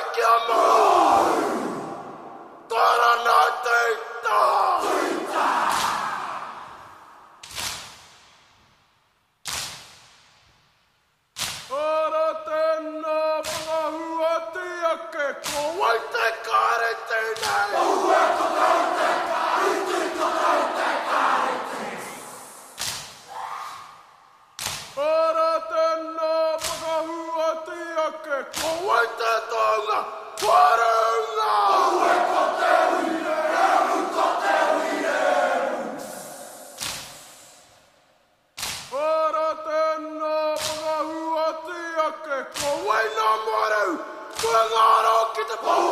ai ke ama Tora na teita Ora tēnā pāhu a ake Ko wai te kare tēnei oh! Maratona! Guarana! Ko wai nā morau, kua ngāra ki te pahu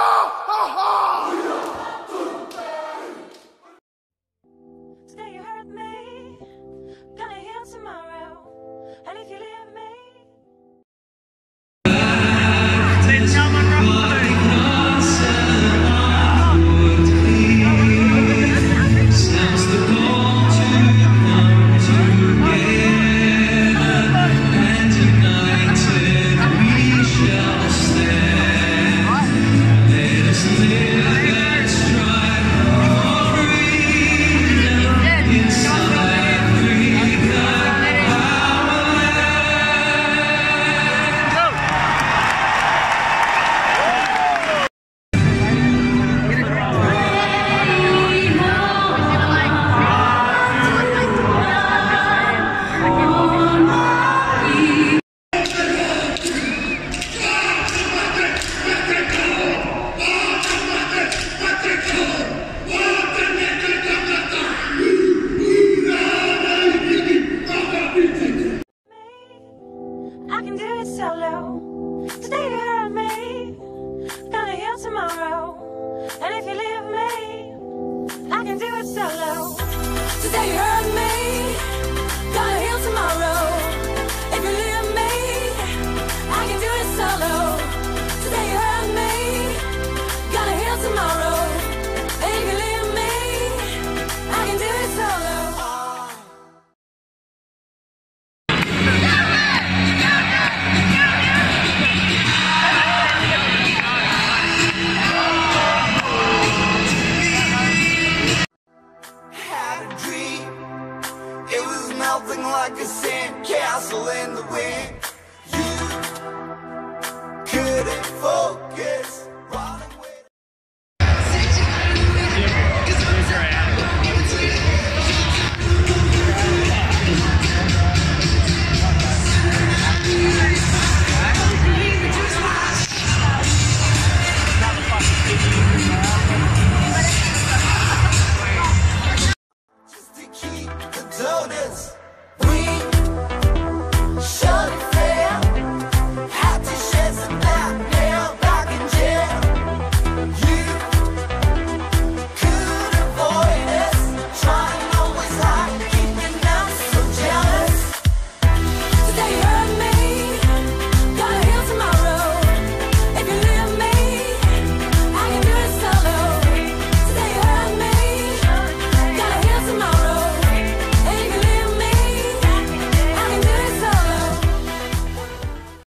啊哈哈。You hurt like a sandcastle in the wind.